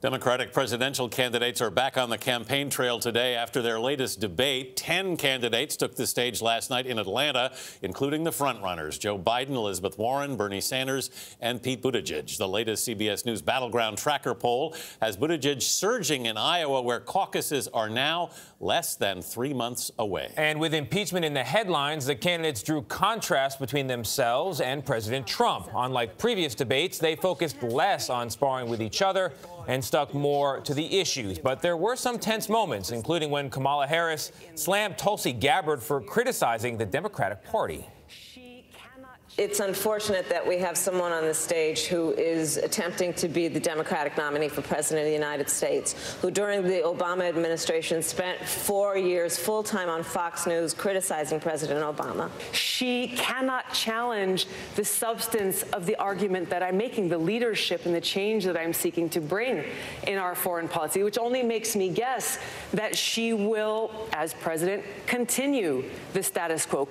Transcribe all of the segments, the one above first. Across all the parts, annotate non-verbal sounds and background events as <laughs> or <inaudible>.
Democratic presidential candidates are back on the campaign trail today after their latest debate. Ten candidates took the stage last night in Atlanta, including the frontrunners Joe Biden, Elizabeth Warren, Bernie Sanders, and Pete Buttigieg. The latest CBS News Battleground Tracker poll has Buttigieg surging in Iowa, where caucuses are now less than three months away. And with impeachment in the headlines, the candidates drew contrast between themselves and President Trump. Unlike previous debates, they focused less on sparring with each other and stuck more to the issues. But there were some tense moments, including when Kamala Harris slammed Tulsi Gabbard for criticizing the Democratic Party it's unfortunate that we have someone on the stage who is attempting to be the Democratic nominee for President of the United States, who during the Obama administration spent four years full time on Fox News criticizing President Obama. She cannot challenge the substance of the argument that I'm making, the leadership and the change that I'm seeking to bring in our foreign policy, which only makes me guess that she will, as president, continue the status quo.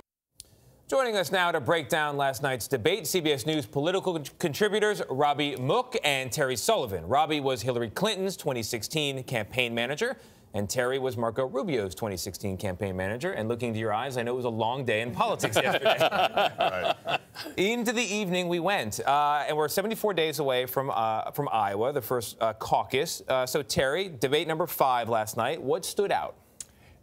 Joining us now to break down last night's debate, CBS News political contributors Robby Mook and Terry Sullivan. Robby was Hillary Clinton's 2016 campaign manager, and Terry was Marco Rubio's 2016 campaign manager. And looking into your eyes, I know it was a long day in politics <laughs> yesterday. Into the evening we went, uh, and we're 74 days away from uh, from Iowa, the first uh, caucus. Uh, so Terry, debate number five last night. What stood out?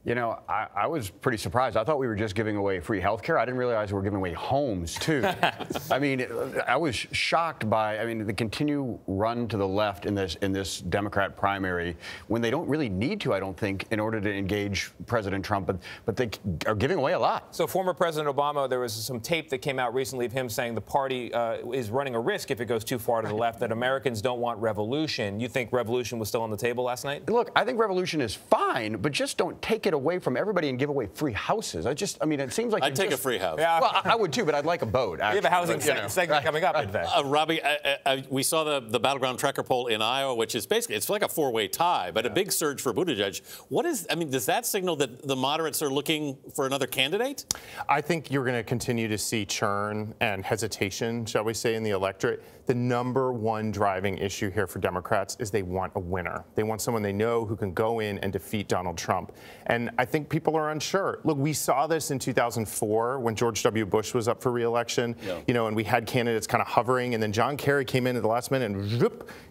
You know, I, I, was pretty surprised. I thought we were just giving away free health care. I didn't realize we were giving away homes, too. <laughs> I mean, I was shocked by, I mean, the continued run to the left in this in this Democrat primary when they don't really need to, I don't think, in order to engage President Trump, but, but they are giving away a lot. So former President Obama, there was some tape that came out recently of him saying the party uh, is running a risk if it goes too far to the left, that Americans don't want revolution. You think revolution was still on the table last night? Look, I think revolution is fine, but just don't take it away from everybody and give away free houses. I just, I mean, it seems like I'd take just, a free house. Yeah. Well, I, I, would too, but I'd like a boat. Actually. We have a housing but, know, segment right, coming up. Right. In fact, uh, Robby, uh, uh, we saw the the battleground tracker poll in Iowa, which is basically it's like a four-way tie, but yeah. a big surge for Buttigieg. What is? I mean, does that signal that the moderates are looking for another candidate? I think you're going to continue to see churn and hesitation, shall we say, in the electorate. The number one driving issue here for Democrats is they want a winner. They want someone they know who can go in and defeat Donald Trump. And I think people are unsure Look, we saw this in 2004 when George W. Bush was up for reelection, yeah. you know, and we had candidates kind of hovering, and then John Kerry came in at the last minute and,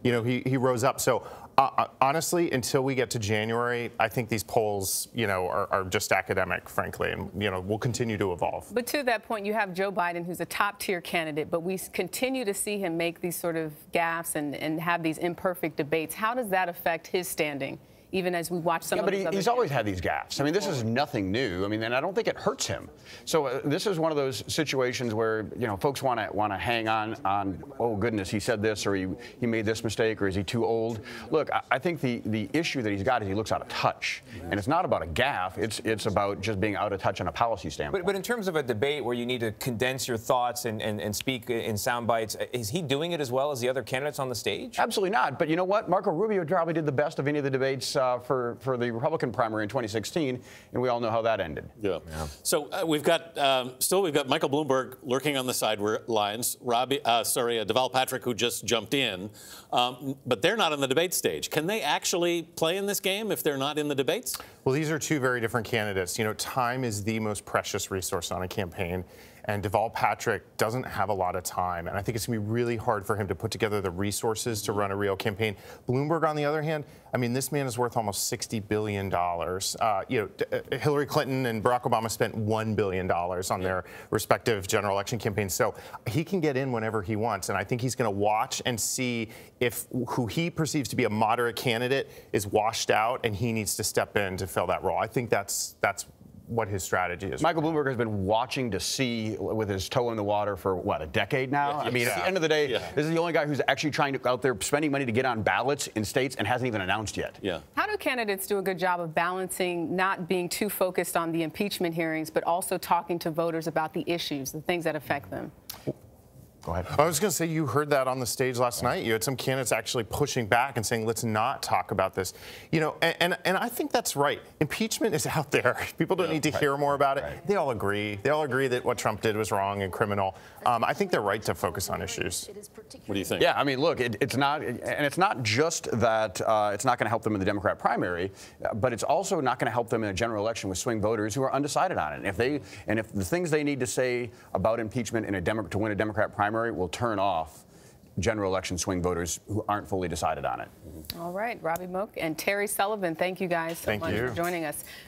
you know, he, he rose up. So uh, uh, honestly, until we get to January, I think these polls, you know, are, are, just academic, frankly, and you know, will continue to evolve. But to that point, you have Joe Biden, who's a top-tier candidate, but we continue to see him make these sort of gaffes and, and have these imperfect debates. How does that affect his standing? Even as we watch some yeah, of but he, he's always had these gaffes. I mean, this is nothing new. I mean, and I don't think it hurts him. So uh, this is one of those situations where you know folks want to want to hang on on oh goodness he said this or he he made this mistake or is he too old? Look, I, I think the the issue that he's got is he looks out of touch, and it's not about a gaffe. It's it's about just being out of touch on a policy standpoint. But, but in terms of a debate where you need to condense your thoughts and, and, and speak in sound bites, is he doing it as well as the other candidates on the stage? Absolutely not. But you know what? Marco Rubio probably did the best of any of the debates. Uh, uh, for, for the Republican primary in 2016, and we all know how that ended. Yeah. yeah. So uh, we've got um, still we've got Michael Bloomberg lurking on the sidelines. Robby, uh, sorry, uh, Deval Patrick who just jumped in, um, but they're not on the debate stage. Can they actually play in this game if they're not in the debates? Well, these are two very different candidates. You know, time is the most precious resource on a campaign and Deval Patrick doesn't have a lot of time. And I think it's going to be really hard for him to put together the resources to run a real campaign. Bloomberg, on the other hand, I mean, this man is worth almost $60 billion. Uh, you know, uh, Hillary Clinton and Barack Obama spent $1 billion on their respective general election campaigns. So he can get in whenever he wants. And I think he's going to watch and see if who he perceives to be a moderate candidate is washed out and he needs to step in to fill that role. I think that's that's what his strategy is. Michael Bloomberg has been watching to see with his toe in the water for what a decade now. Yeah, I mean, yeah. at the end of the day, yeah. this is the only guy who's actually trying to out there spending money to get on ballots in states and hasn't even announced yet. Yeah. How do candidates do a good job of balancing not being too focused on the impeachment hearings, but also talking to voters about the issues, the things that affect them? Go ahead. I was going to say you heard that on the stage last night. You had some candidates actually pushing back and saying, "Let's not talk about this." You know, and and, and I think that's right. Impeachment is <laughs> out there. People don't need to hear more about it. They all agree. They all agree that what Trump did was wrong and criminal. Um, I think they're right to focus on issues. What do you think? Yeah, I mean, look, it, it's not, and it's not just that uh, it's not going to help them in the Democrat primary, but it's also not going to help them in a general election with swing voters who are undecided on it. And if they, and if the things they need to say about impeachment in a Demo- to win a Democrat primary will turn off general election swing voters who aren't fully decided on it. All right, Robby Mook and Terry Sullivan, thank you guys so Thank much you. for joining us.